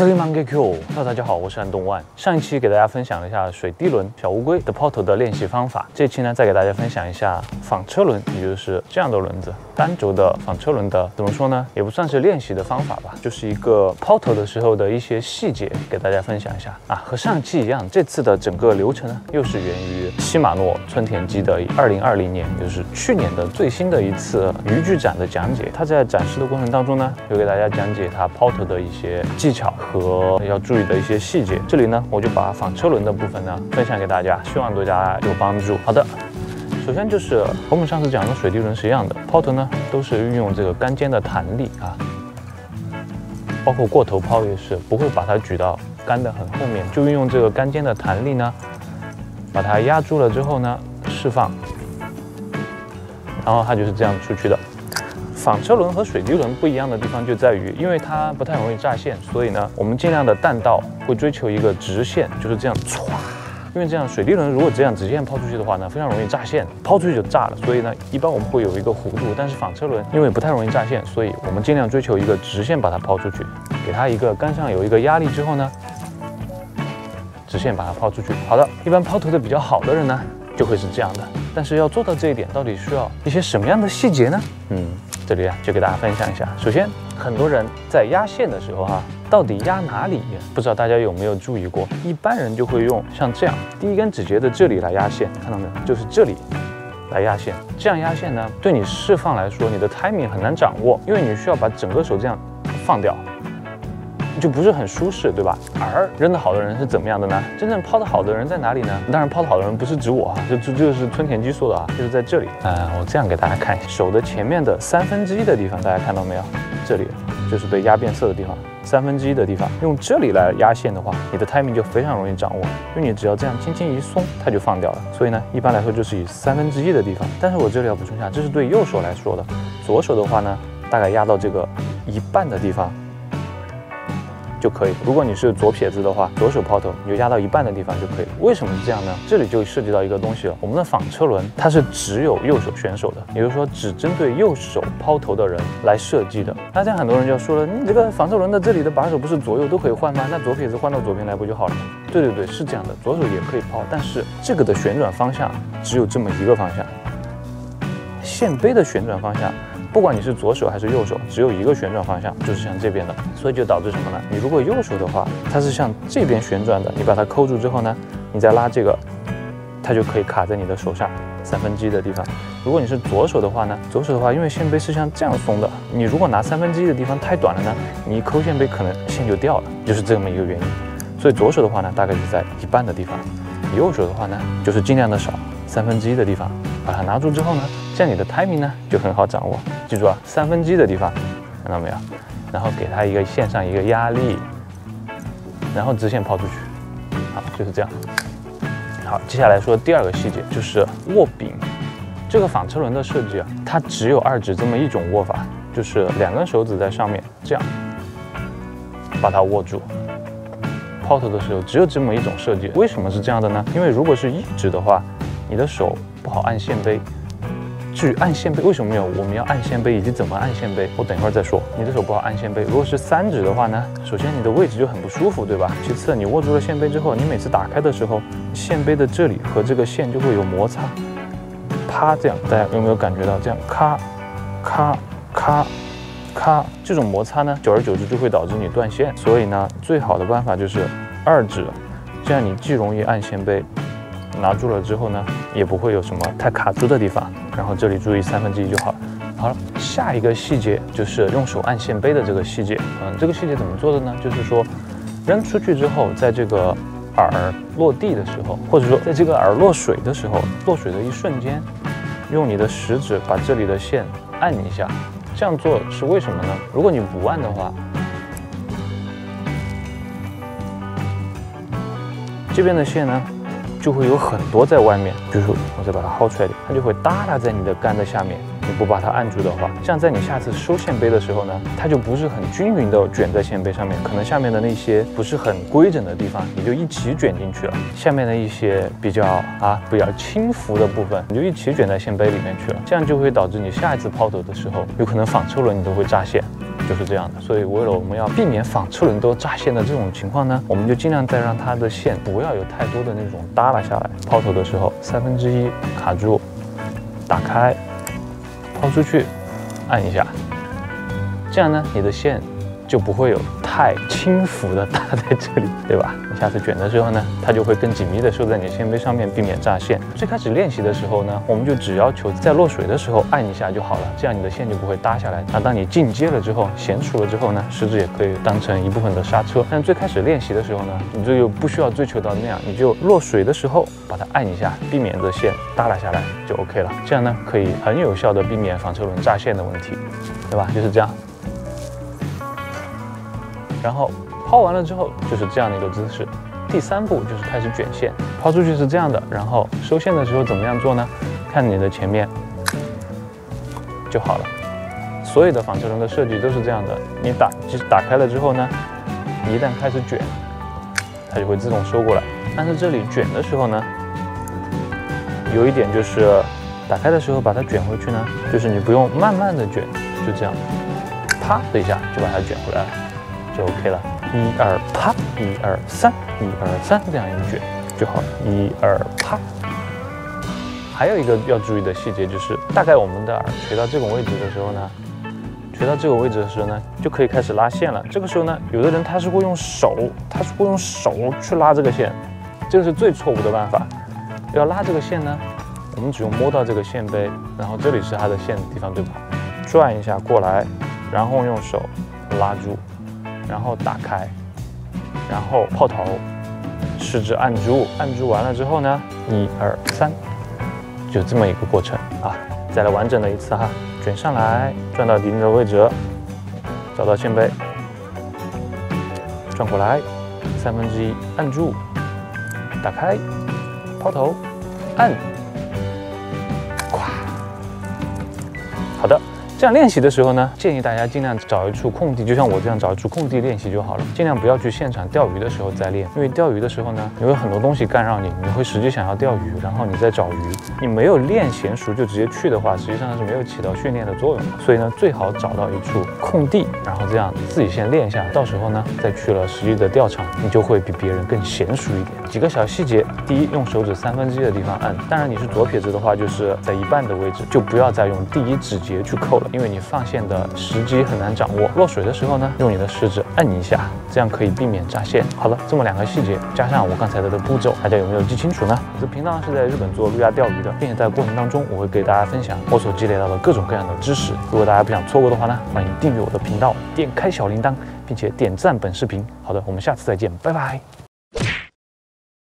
斯里曼给 Q，那大家好，我是安东万。上一期给大家分享了一下水滴轮小乌龟的抛投的练习方法，这期呢再给大家分享一下纺车轮，也就是这样的轮子，单轴的纺车轮的，怎么说呢，也不算是练习的方法吧，就是一个抛投的时候的一些细节，给大家分享一下啊。和上期一样，这次的整个流程呢，又是源于西马诺春田机的二零二零年，就是去年的最新的一次渔具展的讲解。他在展示的过程当中呢，有给大家讲解他抛投的一些技巧。和要注意的一些细节，这里呢，我就把纺车轮的部分呢分享给大家，希望对大家有帮助。好的，首先就是和我们上次讲的水滴轮是一样的，抛投呢都是运用这个杆尖的弹力啊，包括过头抛也是，不会把它举到杆的很后面，就运用这个杆尖的弹力呢，把它压住了之后呢，释放，然后它就是这样出去的。纺车轮和水滴轮不一样的地方就在于，因为它不太容易炸线，所以呢，我们尽量的弹道会追求一个直线，就是这样歘。因为这样水滴轮如果这样直线抛出去的话呢，非常容易炸线，抛出去就炸了。所以呢，一般我们会有一个弧度，但是纺车轮因为不太容易炸线，所以我们尽量追求一个直线把它抛出去，给它一个杆上有一个压力之后呢，直线把它抛出去。好的，一般抛投的比较好的人呢，就会是这样的。但是要做到这一点，到底需要一些什么样的细节呢？嗯。这里啊，就给大家分享一下。首先，很多人在压线的时候哈，到底压哪里？不知道大家有没有注意过？一般人就会用像这样，第一根指节的这里来压线，看到没有？就是这里来压线。这样压线呢，对你释放来说，你的 timing 很难掌握，因为你需要把整个手这样放掉。就不是很舒适，对吧？而扔得好的人是怎么样的呢？真正抛得好的人在哪里呢？当然，抛得好的人不是指我啊，就这就是春田基说的啊，就是在这里。嗯，我这样给大家看一下，手的前面的三分之一的地方，大家看到没有？这里就是被压变色的地方，三分之一的地方，用这里来压线的话，你的 timing 就非常容易掌握，因为你只要这样轻轻一松，它就放掉了。所以呢，一般来说就是以三分之一的地方。但是我这里要补充一下，这是对右手来说的，左手的话呢，大概压到这个一半的地方。就可以。如果你是左撇子的话，左手抛投，你就压到一半的地方就可以。为什么是这样呢？这里就涉及到一个东西了。我们的纺车轮它是只有右手选手的，也就是说只针对右手抛投的人来设计的。那这样很多人就要说了，你这个纺车轮的这里的把手不是左右都可以换吗？那左撇子换到左边来不就好了吗？对对对，是这样的，左手也可以抛，但是这个的旋转方向只有这么一个方向，线杯的旋转方向。不管你是左手还是右手，只有一个旋转方向，就是像这边的，所以就导致什么呢？你如果右手的话，它是向这边旋转的，你把它扣住之后呢，你再拉这个，它就可以卡在你的手上三分之一的地方。如果你是左手的话呢，左手的话，因为线杯是像这样松的，你如果拿三分之一的地方太短了呢，你一抠线杯可能线就掉了，就是这么一个原因。所以左手的话呢，大概是在一半的地方；右手的话呢，就是尽量的少，三分之一的地方。把它拿住之后呢，这样你的 timing 呢就很好掌握。记住啊，三分之一的地方，看到没有？然后给它一个线上一个压力，然后直线抛出去。好，就是这样。好，接下来说第二个细节，就是握柄。这个纺车轮的设计啊，它只有二指这么一种握法，就是两根手指在上面这样把它握住。抛投的时候只有这么一种设计。为什么是这样的呢？因为如果是一指的话，你的手不好按线杯。至于按线杯为什么没有我们要按线杯以及怎么按线杯，我等一会儿再说。你的手不好按线杯，如果是三指的话呢，首先你的位置就很不舒服，对吧？其次你握住了线杯之后，你每次打开的时候，线杯的这里和这个线就会有摩擦，啪这样，大家有没有感觉到这样咔咔咔咔这种摩擦呢？久而久之就会导致你断线。所以呢，最好的办法就是二指，这样你既容易按线杯。拿住了之后呢，也不会有什么太卡住的地方。然后这里注意三分之一就好。好了，下一个细节就是用手按线杯的这个细节。嗯，这个细节怎么做的呢？就是说，扔出去之后，在这个饵落地的时候，或者说在这个饵落水的时候，落水的一瞬间，用你的食指把这里的线按一下。这样做是为什么呢？如果你不按的话，这边的线呢？就会有很多在外面，比如说我再把它薅出来点，它就会耷拉在你的杆的下面。你不把它按住的话，这样在你下次收线杯的时候呢，它就不是很均匀的卷在线杯上面，可能下面的那些不是很规整的地方，你就一起卷进去了。下面的一些比较啊比较轻浮的部分，你就一起卷在线杯里面去了，这样就会导致你下一次抛投的时候，有可能纺车轮你都会扎线。就是这样的。所以为了我们要避免纺车轮都炸线的这种情况呢，我们就尽量再让它的线不要有太多的那种耷拉下来。抛投的时候，三分之一卡住，打开，抛出去，按一下，这样呢，你的线就不会有。太轻浮的搭在这里，对吧？你 下次卷的时候呢，它就会更紧密的收在你的线杯上面，避免炸线。最开始练习的时候呢，我们就只要求在落水的时候按一下就好了，这样你的线就不会搭下来。那当你进阶了之后，娴熟了之后呢，食指也可以当成一部分的刹车。但最开始练习的时候呢，你就不需要追求到那样，你就落水的时候把它按一下，避免这线耷拉下来就 OK 了。这样呢，可以很有效的避免纺车轮炸线的问题，对吧？就是这样。然后抛完了之后就是这样的一个姿势。第三步就是开始卷线，抛出去是这样的，然后收线的时候怎么样做呢？看你的前面就好了。所有的纺车轮的设计都是这样的，你打就是打开了之后呢，一旦开始卷，它就会自动收过来。但是这里卷的时候呢，有一点就是打开的时候把它卷回去呢，就是你不用慢慢的卷，就这样，啪的一下就把它卷回来了。就 OK 了，一二啪，一二三，一二三，这样一卷就好了。一二啪。还有一个要注意的细节就是，大概我们的耳垂到这种位置的时候呢，垂到这个位置的时候呢，就可以开始拉线了。这个时候呢，有的人他是会用手，他是会用手去拉这个线，这个是最错误的办法。要拉这个线呢，我们只用摸到这个线杯，然后这里是它的线的地方，对吧？转一下过来，然后用手拉住。然后打开，然后抛头，食指按住，按住完了之后呢，一二三，就这么一个过程啊。再来完整的一次哈，卷上来，转到顶的位置，找到线杯，转过来，三分之一按住，打开，抛头，按，这样练习的时候呢，建议大家尽量找一处空地，就像我这样找一处空地练习就好了。尽量不要去现场钓鱼的时候再练，因为钓鱼的时候呢，你会很多东西干扰你，你会实际想要钓鱼，然后你再找鱼，你没有练娴熟就直接去的话，实际上是没有起到训练的作用的。所以呢，最好找到一处空地，然后这样自己先练一下，到时候呢再去了实际的钓场，你就会比别人更娴熟一点。几个小细节，第一，用手指三分之一的地方按，当然你是左撇子的话，就是在一半的位置，就不要再用第一指节去扣了。因为你放线的时机很难掌握，落水的时候呢，用你的食指摁一下，这样可以避免炸线。好了，这么两个细节加上我刚才的的步骤，大家有没有记清楚呢？我的频道是在日本做路亚钓鱼的，并且在过程当中我会给大家分享我所积累到的各种各样的知识。如果大家不想错过的话呢，欢迎订阅我的频道，点开小铃铛，并且点赞本视频。好的，我们下次再见，拜拜。